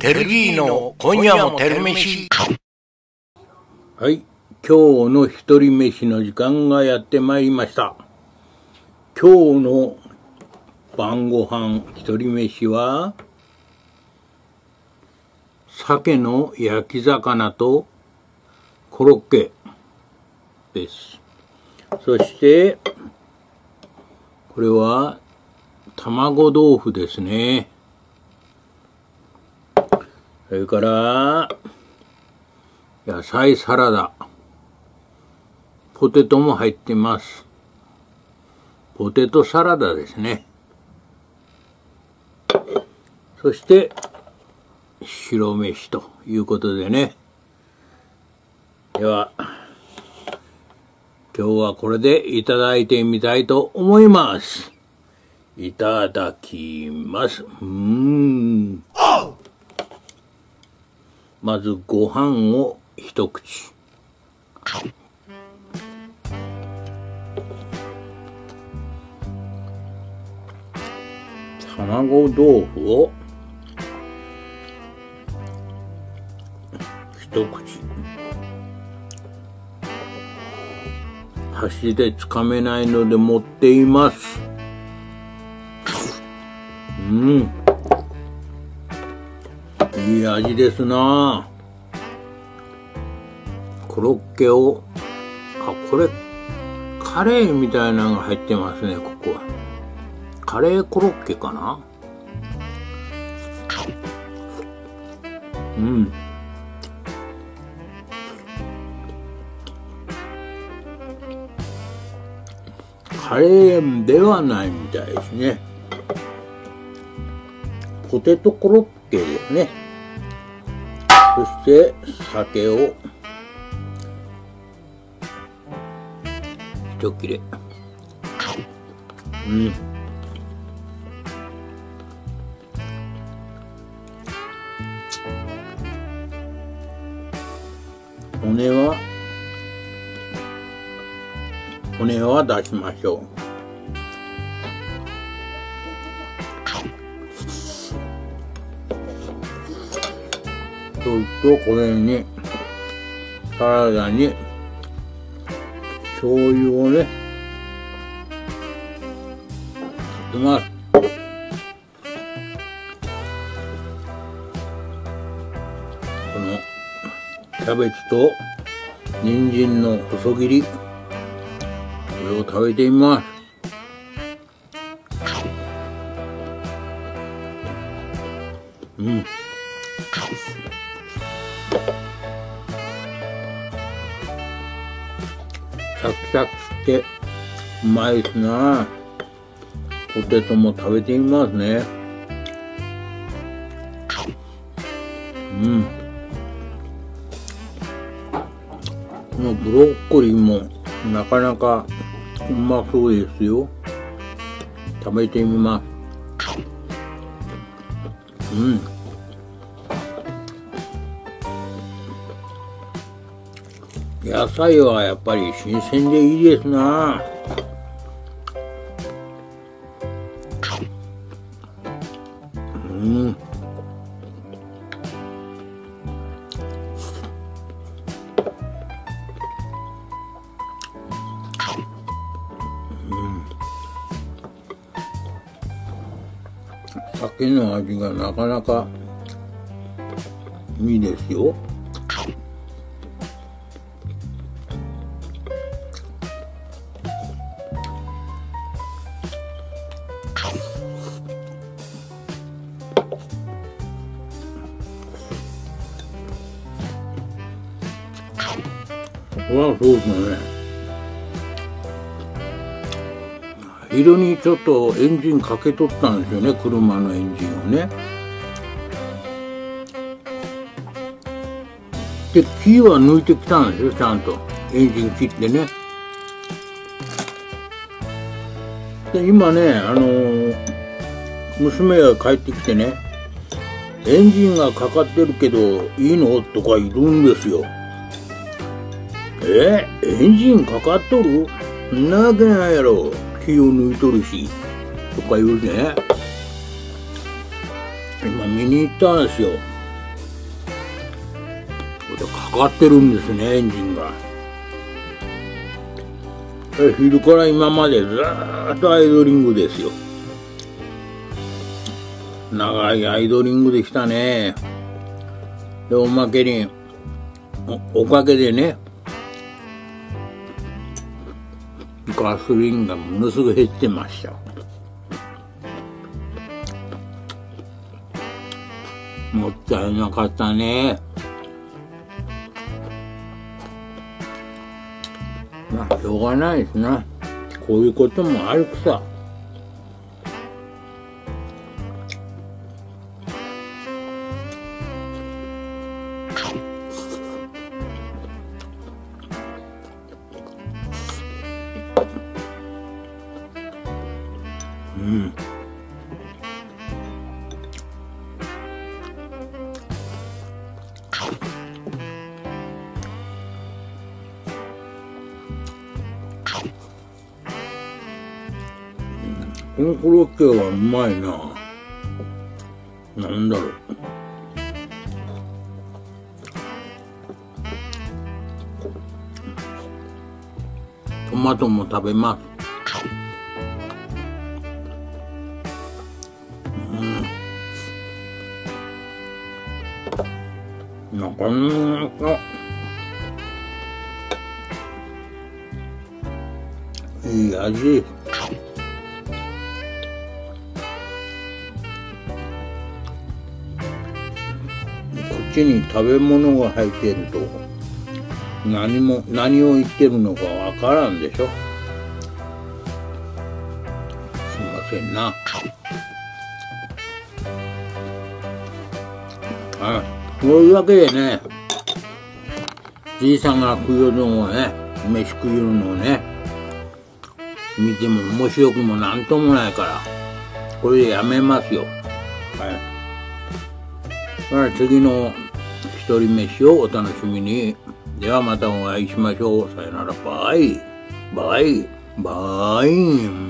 テルギーの今夜もテル飯。はい。今日の一人飯の時間がやってまいりました。今日の晩ご飯一人飯は、鮭の焼き魚とコロッケです。そして、これは卵豆腐ですね。それから、野菜サラダ。ポテトも入ってます。ポテトサラダですね。そして、白飯ということでね。では、今日はこれでいただいてみたいと思います。いただきます。うーん。まずご飯を一口。卵豆腐を一口。箸でつかめないので持っています。うん。いい味ですなコロッケを、あ、これ、カレーみたいなのが入ってますね、ここは。カレーコロッケかな？うん。カレーではないみたいですね。ポテトコロッケですね。そして、酒を、一切れ。うん。骨は、骨は出しましょう。それとこれにサラダに醤油をねかけます。このキャベツと人参の細切りこれを食べてみます。うん。シャキシャキしてうまいですなポテトも食べてみますね。うん。このブロッコリーもなかなかうまそうですよ。食べてみます。うん。野菜はやっぱり新鮮でいいですな。うん。うん。酒の味がなかなかいいですよ。そりゃそうですね。色にちょっとエンジンかけとったんですよね、車のエンジンをね。で、キーは抜いてきたんですよ、ちゃんと。エンジン切ってね。で、今ね、あのー娘が帰ってきてね、エンジンがかかってるけど、いいの？とか言うんですよ。えエンジンかかっとる？なわけないやろ。気を抜いとるし。とか言うね。今見に行ったんですよ。でかかってるんですねエンジンが。昼から今までずっとアイドリングですよ。長いアイドリングでしたね。でおまけにおかげでねガソリンがものすごい減ってました。もったいなかったね。まあしょうがないですな。こういうこともあるくさ。このコロッケはうまいな。なんだろう。トマトも食べます。なかなか。いい味。ちに食べ物が入っていると何も何を言ってるのかわからんでしょ。すいませんな。あそういうわけでねじいさんが食うのをね飯食うのをね見ても面白くもなんともないからこれでやめますよ。はい。次の一人飯をお楽しみに。ではまたお会いしましょう。さよなら。バイ。バイ。バイ。